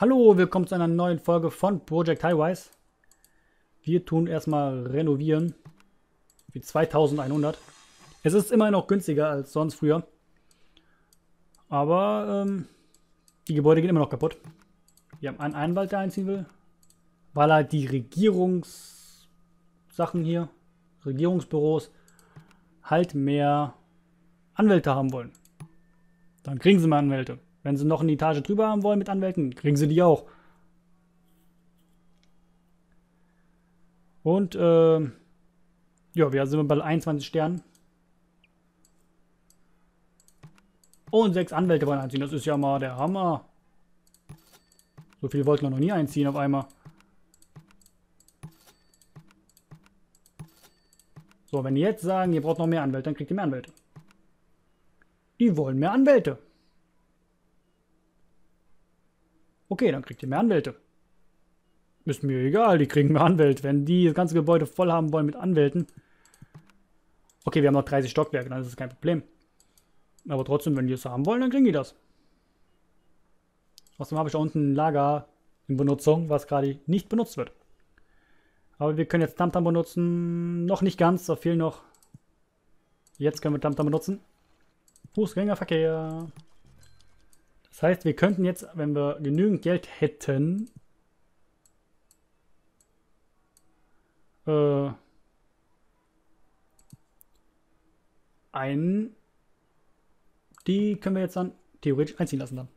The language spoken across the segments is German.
Hallo, willkommen zu einer neuen Folge von Project Highwise. Wir tun erstmal renovieren. Wie 2100. Es ist immer noch günstiger als sonst früher. Aber ähm, die Gebäude gehen immer noch kaputt. Wir haben einen Einwald, der einziehen will. Weil halt die Regierungssachen hier, Regierungsbüros, halt mehr Anwälte haben wollen. Dann kriegen sie mal Anwälte. Wenn sie noch eine Etage drüber haben wollen mit Anwälten, kriegen sie die auch. Und, äh, ja, wir sind bei 21 Sternen. Und sechs Anwälte wollen einziehen. Das ist ja mal der Hammer. So viel wollten wir noch nie einziehen auf einmal. So, wenn die jetzt sagen, ihr braucht noch mehr Anwälte, dann kriegt ihr mehr Anwälte. Die wollen mehr Anwälte. Okay, dann kriegt ihr mehr Anwälte. Ist mir egal, die kriegen mehr Anwälte. Wenn die das ganze Gebäude voll haben wollen mit Anwälten. Okay, wir haben noch 30 Stockwerke, dann ist das kein Problem. Aber trotzdem, wenn die es haben wollen, dann kriegen die das. Außerdem habe ich da unten ein Lager in Benutzung, was gerade nicht benutzt wird. Aber wir können jetzt Tamtam benutzen. Noch nicht ganz, da fehlen noch. Jetzt können wir Tamtam benutzen. Fußgängerverkehr. Das heißt, wir könnten jetzt, wenn wir genügend Geld hätten, äh, ein, die können wir jetzt dann theoretisch einziehen lassen dann.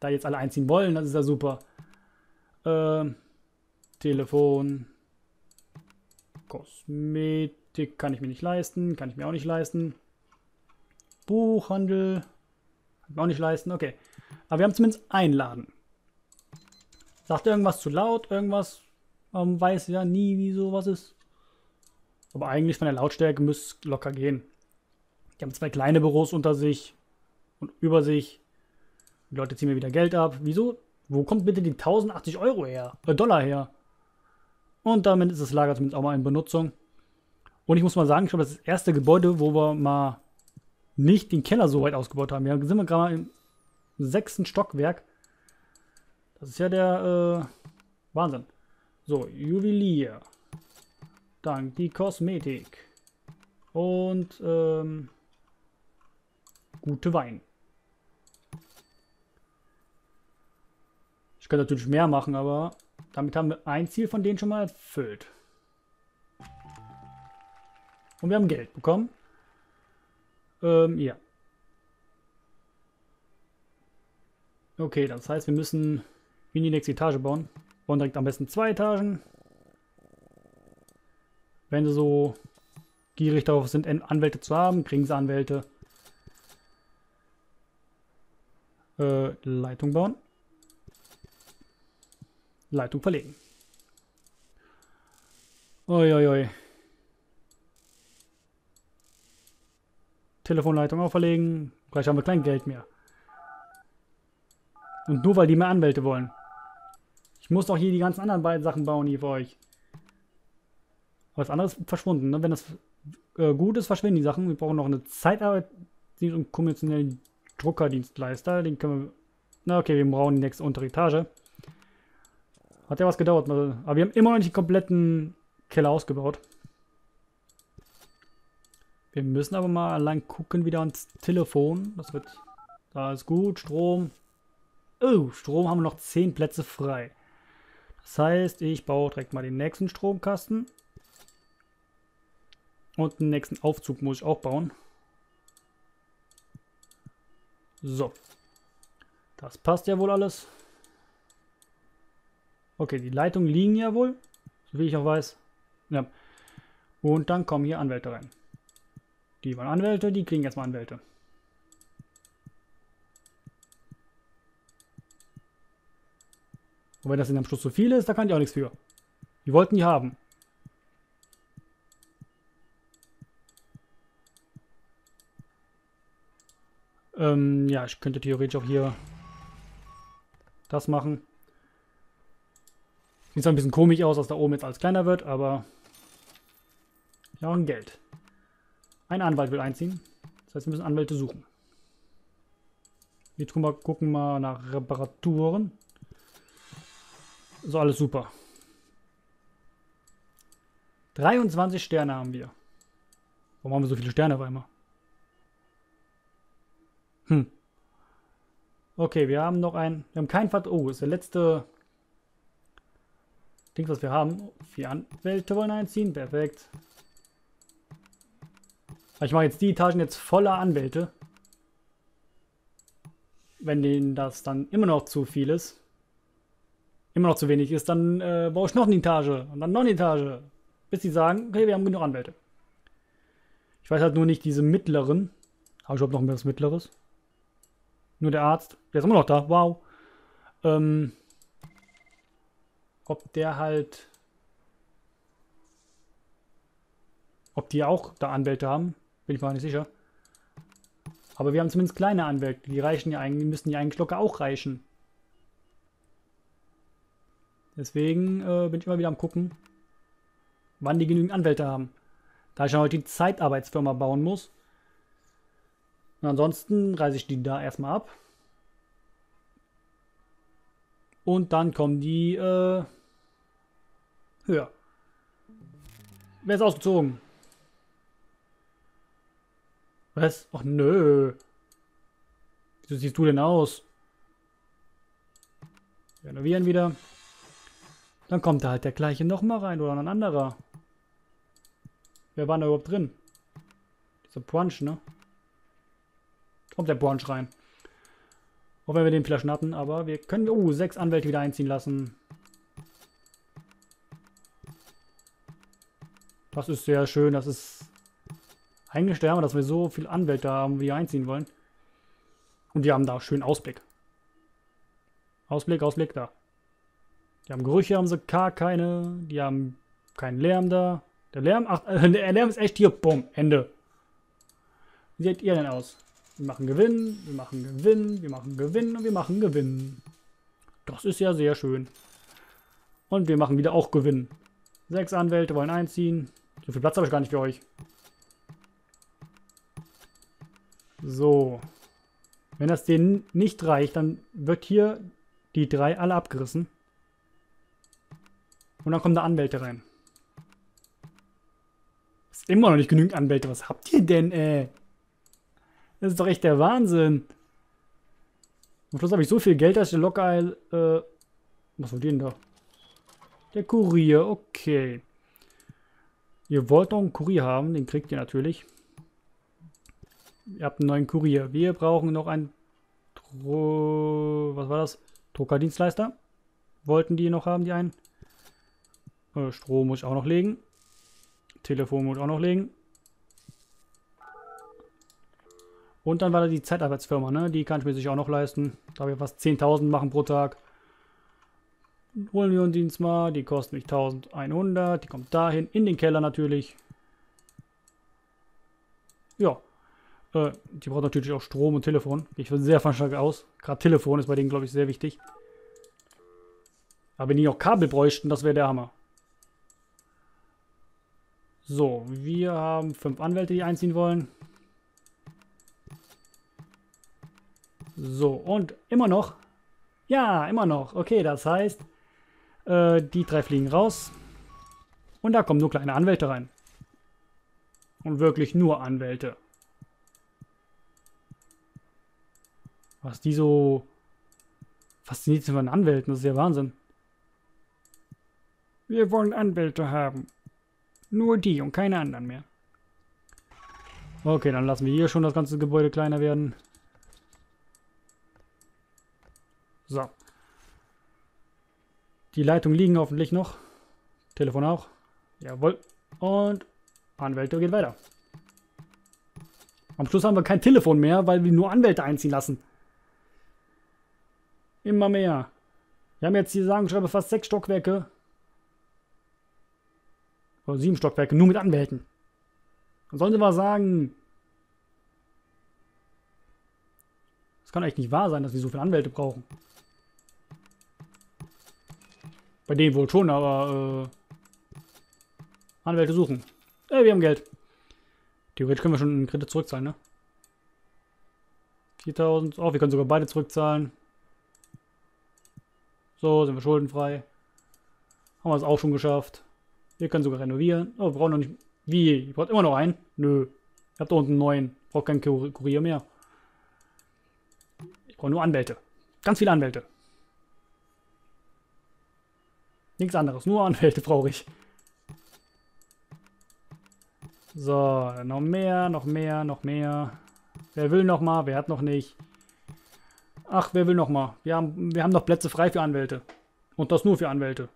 Da jetzt alle einziehen wollen, das ist ja super. Äh, Telefon, Kosmetik kann ich mir nicht leisten, kann ich mir auch nicht leisten. Buchhandel, auch nicht leisten, okay. Aber wir haben zumindest einen Laden. Sagt irgendwas zu laut, irgendwas, man weiß ja nie, wie sowas ist. Aber eigentlich von der Lautstärke müsste es locker gehen. Die haben zwei kleine Büros unter sich und über sich. Die Leute ziehen mir wieder Geld ab. Wieso? Wo kommt bitte die 1080 Euro her? Äh, Dollar her? Und damit ist das Lager zumindest auch mal in Benutzung. Und ich muss mal sagen, ich glaube, das ist das erste Gebäude, wo wir mal nicht den Keller so weit ausgebaut haben. Wir sind wir gerade im sechsten Stockwerk. Das ist ja der äh, Wahnsinn. So, Juwelier. Dann die Kosmetik. Und ähm, gute Wein. Ich könnte natürlich mehr machen, aber damit haben wir ein Ziel von denen schon mal erfüllt. Und wir haben Geld bekommen. Ähm, ja. Okay, das heißt, wir müssen in die nächste Etage bauen. Bauen direkt am besten zwei Etagen. Wenn sie so gierig darauf sind, Anwälte zu haben, kriegen sie Anwälte. Äh, Leitung bauen. Leitung verlegen. Uiuiui. Ui. Telefonleitung auch verlegen. Gleich haben wir kein Geld mehr. Und nur weil die mehr Anwälte wollen. Ich muss doch hier die ganzen anderen beiden Sachen bauen hier für euch. Aber das andere ist verschwunden. Ne? Wenn das äh, gut ist, verschwinden die Sachen. Wir brauchen noch eine Zeitarbeit und konventionellen Druckerdienstleister. Den können wir... Na okay, wir brauchen die nächste untere Etage. Hat ja was gedauert. Ne? Aber wir haben immer noch nicht den kompletten Keller ausgebaut. Wir müssen aber mal allein gucken wieder ans Telefon. Das wird... Da ist gut. Strom. Oh, Strom haben wir noch 10 Plätze frei. Das heißt, ich baue direkt mal den nächsten Stromkasten. Und den nächsten Aufzug muss ich auch bauen. So. Das passt ja wohl alles. Okay, die Leitungen liegen ja wohl. So wie ich auch weiß. Ja. Und dann kommen hier Anwälte rein. Die waren Anwälte, die kriegen jetzt mal Anwälte. Und wenn das in am Schluss zu viel ist, da kann ich auch nichts für. Die wollten die haben. Ähm, ja, ich könnte theoretisch auch hier das machen. Sieht zwar ein bisschen komisch aus, dass da oben jetzt alles kleiner wird, aber ja, auch ein Geld. Ein Anwalt will einziehen. Das heißt, wir müssen Anwälte suchen. Wir tun mal, gucken mal nach Reparaturen. So, alles super. 23 Sterne haben wir. Warum haben wir so viele Sterne auf einmal? Hm. Okay, wir haben noch ein. Wir haben kein Vert. Oh, ist der letzte Ding, was wir haben. Vier Anwälte wollen einziehen. Perfekt. Ich mache jetzt die Etagen jetzt voller Anwälte. Wenn denen das dann immer noch zu viel ist, immer noch zu wenig ist, dann äh, baue ich noch eine Etage und dann noch eine Etage. Bis sie sagen, okay, wir haben genug Anwälte. Ich weiß halt nur nicht diese mittleren. Habe ich überhaupt noch was Mittleres? Nur der Arzt. Der ist immer noch da. Wow. Ähm, ob der halt. Ob die auch da Anwälte haben, bin ich mir nicht sicher. Aber wir haben zumindest kleine Anwälte. Die reichen ja eigentlich, müssen ja eigentlich locker auch reichen. Deswegen äh, bin ich immer wieder am gucken, wann die genügend Anwälte haben. Da ich ja heute die Zeitarbeitsfirma bauen muss. Und ansonsten reise ich die da erstmal ab. Und dann kommen die äh, höher. Wer ist ausgezogen? Was? Ach nö. Wieso siehst du denn aus? Renovieren wieder. Dann kommt da halt der gleiche nochmal rein oder ein anderer. Wer war da überhaupt drin? Dieser Brunch, ne? Kommt der Brunch rein. Auch wenn wir den vielleicht hatten, aber wir können... Oh, sechs Anwälte wieder einziehen lassen. Das ist sehr schön. Das ist eigentlich der dass wir so viele Anwälte haben, wie wir einziehen wollen. Und die haben da schön Ausblick. Ausblick, Ausblick da. Die haben Gerüche, haben sie gar keine. Die haben keinen Lärm da. Der Lärm, ach, äh, der Lärm ist echt hier. Bumm, Ende. Wie seht ihr denn aus? Wir machen Gewinn, wir machen Gewinn, wir machen Gewinn und wir machen Gewinn. Das ist ja sehr schön. Und wir machen wieder auch Gewinn. Sechs Anwälte wollen einziehen. So viel Platz habe ich gar nicht für euch. So. Wenn das denen nicht reicht, dann wird hier die drei alle abgerissen. Und dann kommen da Anwälte rein. Ist immer noch nicht genügend Anwälte. Was habt ihr denn, ey? Das ist doch echt der Wahnsinn. Am Schluss habe ich so viel Geld, dass ich locker... Äh, was wollt ihr denn da? Der Kurier, okay. Ihr wollt noch einen Kurier haben, den kriegt ihr natürlich. Ihr habt einen neuen Kurier. Wir brauchen noch einen... Dro was war das? Druckerdienstleister. Wollten die noch haben, die einen? Äh, Strom muss ich auch noch legen. Telefon muss ich auch noch legen. Und dann war da die Zeitarbeitsfirma, ne? Die kann ich mir sicher auch noch leisten. Da wir fast 10.000 machen pro Tag. Holen wir uns Dienst mal. Die kosten mich 1100. Die kommt dahin. In den Keller natürlich. Ja. Äh, die braucht natürlich auch Strom und Telefon. Ich bin sehr von stark aus. Gerade Telefon ist bei denen, glaube ich, sehr wichtig. Aber wenn die auch Kabel bräuchten, das wäre der Hammer. So, wir haben fünf Anwälte, die einziehen wollen. So, und immer noch. Ja, immer noch. Okay, das heißt, äh, die drei fliegen raus. Und da kommen nur kleine Anwälte rein. Und wirklich nur Anwälte. Was die so fasziniert sind von Anwälten, das ist ja Wahnsinn. Wir wollen Anwälte haben. Nur die und keine anderen mehr. Okay, dann lassen wir hier schon das ganze Gebäude kleiner werden. So. Die Leitungen liegen hoffentlich noch. Telefon auch. Jawohl. Und Anwälte geht weiter. Am Schluss haben wir kein Telefon mehr, weil wir nur Anwälte einziehen lassen. Immer mehr. Wir haben jetzt hier sagen schreibe fast sechs Stockwerke. Oder sieben Stockwerke, nur mit Anwälten. Dann sollen sie mal sagen. Das kann eigentlich nicht wahr sein, dass wir so viele Anwälte brauchen. Bei denen wohl schon, aber äh, Anwälte suchen. Ey, wir haben Geld. Theoretisch können wir schon einen Kredit zurückzahlen, ne? 4000. Oh, wir können sogar beide zurückzahlen. So, sind wir schuldenfrei. Haben wir es auch schon geschafft. Wir können sogar renovieren. Oh, wir brauchen noch nicht. Wie? Ihr braucht immer noch einen? Nö. Ich hab da unten einen neuen. Braucht keinen Kur Kurier mehr. Ich brauche nur Anwälte. Ganz viele Anwälte. Nichts anderes. Nur Anwälte brauche ich. So, noch mehr, noch mehr, noch mehr. Wer will noch mal? Wer hat noch nicht? Ach, wer will noch mal? Wir haben, wir haben noch Plätze frei für Anwälte. Und das nur für Anwälte.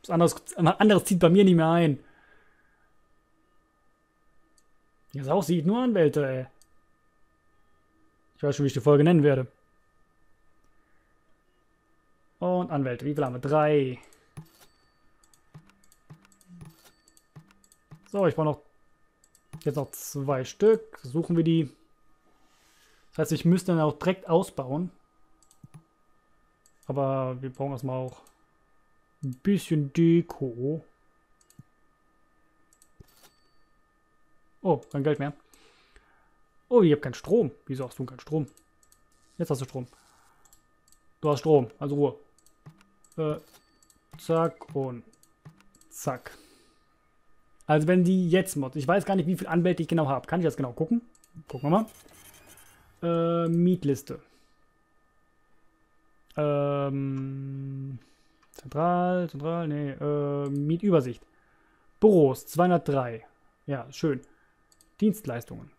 Was anderes, anderes zieht bei mir nicht mehr ein. Wie es aussieht, nur Anwälte, ey. Ich weiß schon, wie ich die Folge nennen werde. Und Anwälte. Wie viel haben wir? Drei. So, ich brauche noch jetzt noch zwei Stück. Suchen wir die. Das heißt, ich müsste dann auch direkt ausbauen. Aber wir brauchen erstmal auch ein bisschen Deko. Oh, kein Geld mehr. Oh, ich habe keinen Strom. Wieso hast du keinen Strom? Jetzt hast du Strom. Du hast Strom, also Ruhe. Äh, zack und zack. Also wenn die jetzt Mods, ich weiß gar nicht, wie viel Anwälte ich genau habe. Kann ich das genau gucken? Gucken wir mal. Äh, Mietliste. Ähm, zentral, zentral, nee, äh, Mietübersicht. Büros, 203. Ja, schön. Dienstleistungen.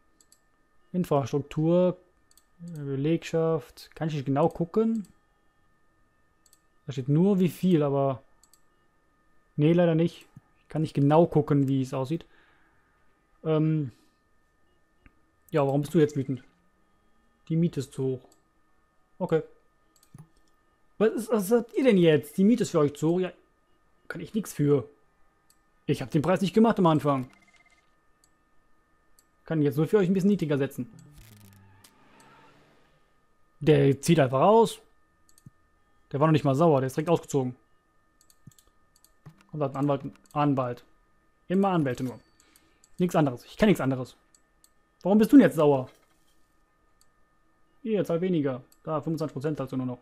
Infrastruktur, Belegschaft. Kann ich nicht genau gucken? Da steht nur wie viel, aber... Nee, leider nicht. Ich kann nicht genau gucken, wie es aussieht. Ähm... Ja, warum bist du jetzt wütend? Die Miete ist zu hoch. Okay. Was, ist, was sagt ihr denn jetzt? Die Miete ist für euch zu hoch? Ja, kann ich nichts für. Ich habe den Preis nicht gemacht am Anfang. Kann jetzt nur für euch ein bisschen niedriger setzen. Der zieht einfach aus. Der war noch nicht mal sauer, der ist direkt ausgezogen. Und hat einen Anwalt, Anwalt. Immer Anwälte nur. Nichts anderes. Ich kenne nichts anderes. Warum bist du denn jetzt sauer? Hier, zahl weniger. Da, 25% zahlst du nur noch.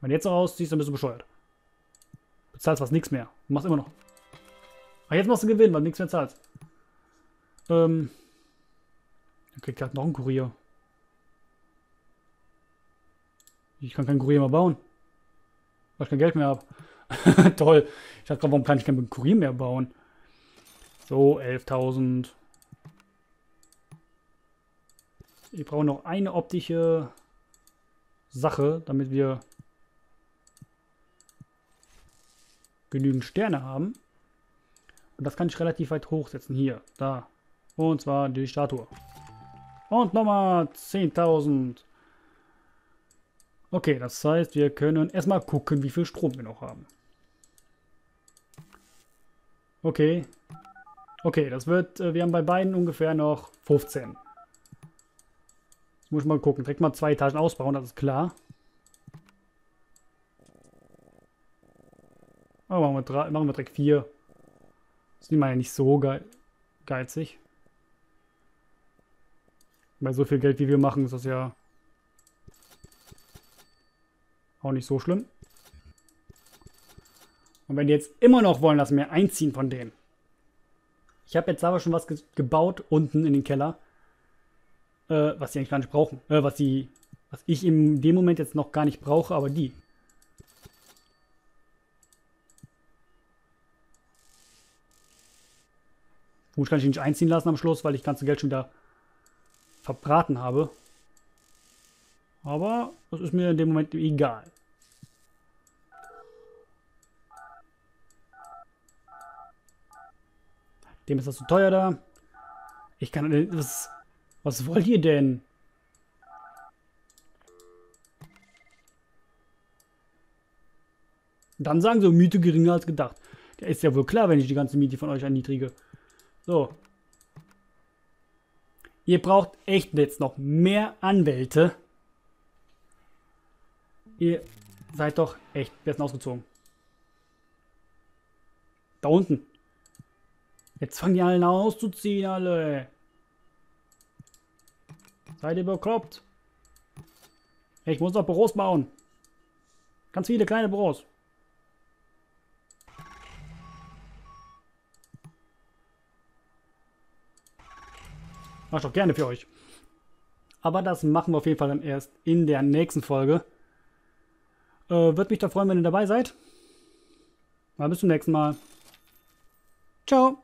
Wenn jetzt rausziehst, dann bist du bescheuert. Bezahlst was nichts mehr. Du machst immer noch. Aber jetzt machst du Gewinn, weil du nichts mehr zahlst. Ähm. Dann kriegt gerade noch ein Kurier. Ich kann keinen Kurier mehr bauen. Weil ich kein Geld mehr habe. Toll. Ich dachte gerade, warum kann ich keinen Kurier mehr bauen? So, 11.000. Ich brauche noch eine optische Sache, damit wir genügend Sterne haben. Und das kann ich relativ weit hochsetzen. Hier, da. Und zwar die Statue. Und nochmal 10.000. Okay, das heißt, wir können erstmal gucken, wie viel Strom wir noch haben. Okay. Okay, das wird, äh, wir haben bei beiden ungefähr noch 15. Jetzt muss ich mal gucken. Direkt mal zwei Etagen ausbauen, das ist klar. Aber machen wir, drei, machen wir direkt vier. Das ist mal ja nicht so ge geizig. Bei so viel Geld, wie wir machen, ist das ja auch nicht so schlimm. Und wenn die jetzt immer noch wollen, dass wir einziehen von denen. Ich habe jetzt aber schon was ge gebaut unten in den Keller. Äh, was die eigentlich gar nicht brauchen. Äh, was die, was ich in dem Moment jetzt noch gar nicht brauche, aber die. Gut, kann ich nicht einziehen lassen am Schluss, weil ich ganze Geld schon wieder verbraten habe. Aber das ist mir in dem Moment egal. Dem ist das zu teuer da. Ich kann... Was, was wollt ihr denn? Dann sagen sie, Miete geringer als gedacht. Der ist ja wohl klar, wenn ich die ganze Miete von euch erniedrige. So. Ihr braucht echt jetzt noch mehr Anwälte. Ihr seid doch echt besten ausgezogen. Da unten. Jetzt fangen die alle auszuziehen, alle. Seid ihr bekloppt? Ich muss doch Büros bauen. Ganz viele kleine Büros. Mach doch gerne für euch. Aber das machen wir auf jeden Fall dann erst in der nächsten Folge. Äh, Würde mich da freuen, wenn ihr dabei seid. Mal bis zum nächsten Mal. Ciao.